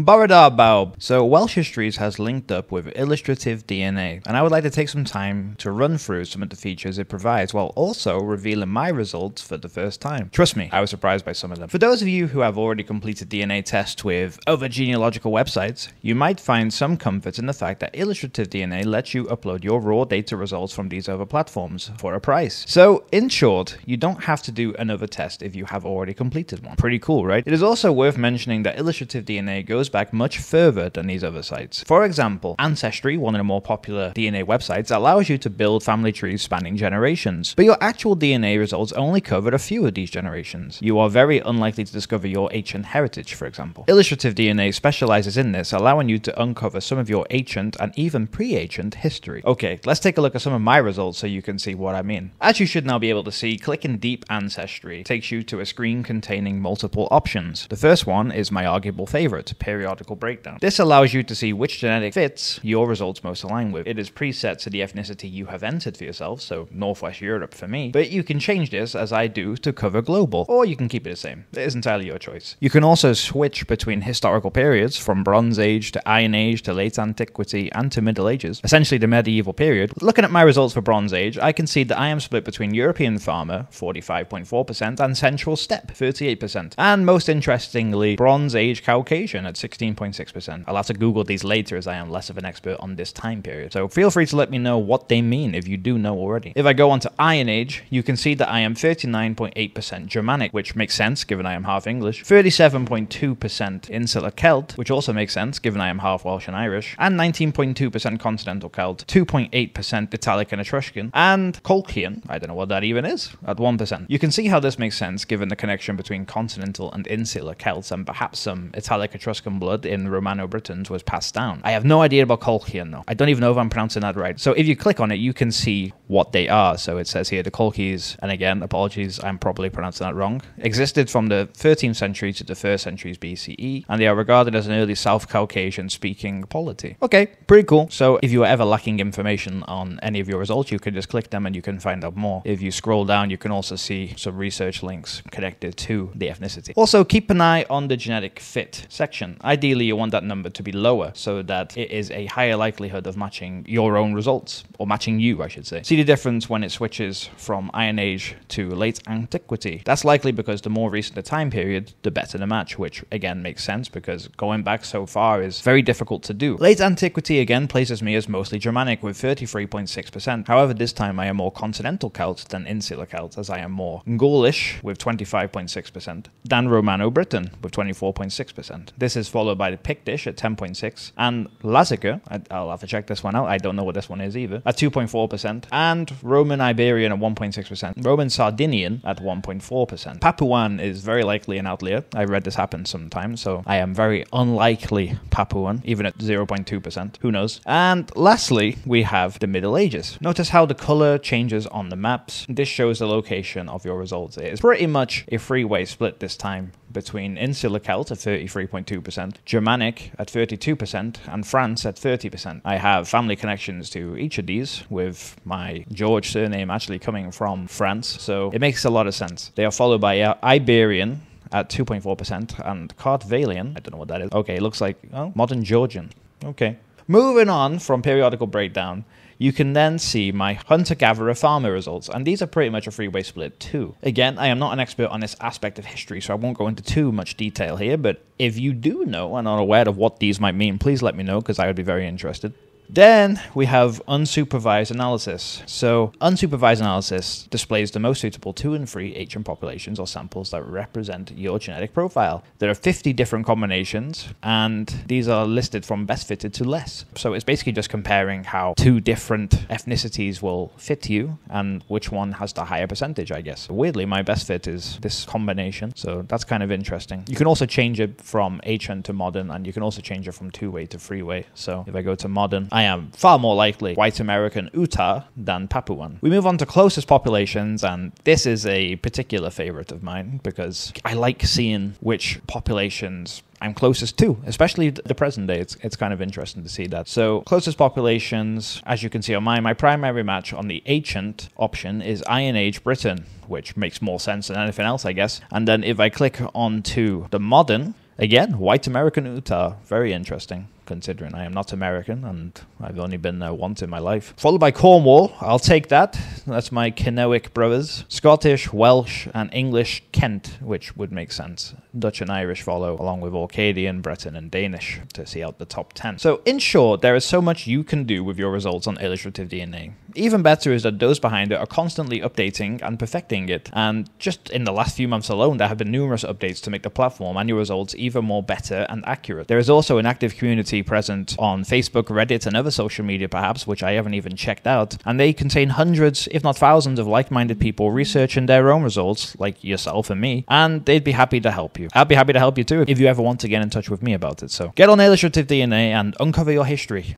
Bore da So Welsh Histories has linked up with Illustrative DNA, and I would like to take some time to run through some of the features it provides while also revealing my results for the first time. Trust me, I was surprised by some of them. For those of you who have already completed DNA tests with other genealogical websites, you might find some comfort in the fact that Illustrative DNA lets you upload your raw data results from these other platforms for a price. So, in short, you don't have to do another test if you have already completed one. Pretty cool, right? It is also worth mentioning that Illustrative DNA goes goes back much further than these other sites. For example, Ancestry, one of the more popular DNA websites, allows you to build family trees spanning generations, but your actual DNA results only cover a few of these generations. You are very unlikely to discover your ancient heritage, for example. Illustrative DNA specializes in this, allowing you to uncover some of your ancient and even pre-ancient history. Okay, let's take a look at some of my results so you can see what I mean. As you should now be able to see, clicking Deep Ancestry takes you to a screen containing multiple options. The first one is my arguable favorite, periodical breakdown. This allows you to see which genetic fits your results most align with. It is preset to the ethnicity you have entered for yourself, so Northwest Europe for me, but you can change this as I do to cover global, or you can keep it the same. It is entirely your choice. You can also switch between historical periods from Bronze Age to Iron Age to Late Antiquity and to Middle Ages, essentially the medieval period. Looking at my results for Bronze Age, I can see that I am split between European farmer, 45.4%, and Central Steppe, 38%, and most interestingly, Bronze Age Caucasian at 16.6%. I'll have to Google these later as I am less of an expert on this time period. So feel free to let me know what they mean if you do know already. If I go on to Iron Age, you can see that I am 39.8% Germanic, which makes sense given I am half English, 37.2% Insular Celt, which also makes sense given I am half Welsh and Irish, and 19.2% Continental Celt, 2.8% Italic and Etruscan, and Colchian, I don't know what that even is, at 1%. You can see how this makes sense given the connection between continental and insular Celts and perhaps some Italic Etruscan blood in Romano Britons was passed down. I have no idea about Colchian though. I don't even know if I'm pronouncing that right. So if you click on it, you can see what they are. So it says here the Colchis, and again, apologies, I'm probably pronouncing that wrong, existed from the 13th century to the 1st centuries BCE, and they are regarded as an early South Caucasian speaking polity. Okay, pretty cool. So if you are ever lacking information on any of your results, you can just click them and you can find out more. If you scroll down, you can also see some research links connected to the ethnicity. Also, keep an eye on the genetic fit section. Ideally, you want that number to be lower so that it is a higher likelihood of matching your own results, or matching you, I should say. See the difference when it switches from Iron Age to late antiquity. That's likely because the more recent the time period, the better the match, which again makes sense because going back so far is very difficult to do. Late antiquity again places me as mostly Germanic with 33.6%. However, this time I am more continental Celt than insular Celt, as I am more Gaulish with 25.6%, than Romano Briton with 24.6%. This is followed by the Pictish at 10.6 and Lazica, I'll have to check this one out. I don't know what this one is either, at 2.4%, and Roman Iberian at 1.6%, Roman Sardinian at 1.4%. Papuan is very likely an outlier. I read this happen sometimes, so I am very unlikely Papuan, even at 0.2%. Who knows? And lastly, we have the Middle Ages. Notice how the color changes on the maps. This shows the location of your results. It's pretty much a three-way split this time between Insular Celt at 33.2%, Germanic at 32%, and France at 30%. I have family connections to each of these, with my George surname actually coming from France, so it makes a lot of sense. They are followed by uh, Iberian at 2.4% and Kartvelian. I don't know what that is. Okay, it looks like oh, modern Georgian. Okay. Moving on from periodical breakdown, you can then see my hunter gatherer farmer results, and these are pretty much a three way split too. Again, I am not an expert on this aspect of history, so I won't go into too much detail here, but if you do know and are aware of what these might mean, please let me know because I would be very interested. Then we have unsupervised analysis. So, unsupervised analysis displays the most suitable two and three ancient populations or samples that represent your genetic profile. There are 50 different combinations, and these are listed from best fitted to less. So, it's basically just comparing how two different ethnicities will fit you and which one has the higher percentage, I guess. Weirdly, my best fit is this combination, so that's kind of interesting. You can also change it from ancient to modern, and you can also change it from two way to three way. So, if I go to modern, I am far more likely white American Utah than Papuan. We move on to closest populations, and this is a particular favorite of mine because I like seeing which populations I'm closest to, especially the present day. It's, it's kind of interesting to see that. So, closest populations, as you can see on mine, my primary match on the ancient option is Iron Age Britain, which makes more sense than anything else, I guess. And then if I click onto the modern, Again, white American Utah. Very interesting considering I am not American and I've only been there once in my life. Followed by Cornwall, I'll take that. That's my Kenoic brothers. Scottish, Welsh, and English Kent, which would make sense. Dutch and Irish follow, along with Orcadian, Breton, and Danish to see out the top 10. So, in short, there is so much you can do with your results on Illustrative DNA. Even better is that those behind it are constantly updating and perfecting it. And just in the last few months alone, there have been numerous updates to make the platform and your results even more better and accurate. There is also an active community present on Facebook, Reddit, and other social media, perhaps, which I haven't even checked out. And they contain hundreds, if not thousands, of like minded people researching their own results, like yourself and me, and they'd be happy to help you. I'd be happy to help you too if you ever want to get in touch with me about it. So get on Illustrative DNA and uncover your history.